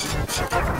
Shut up.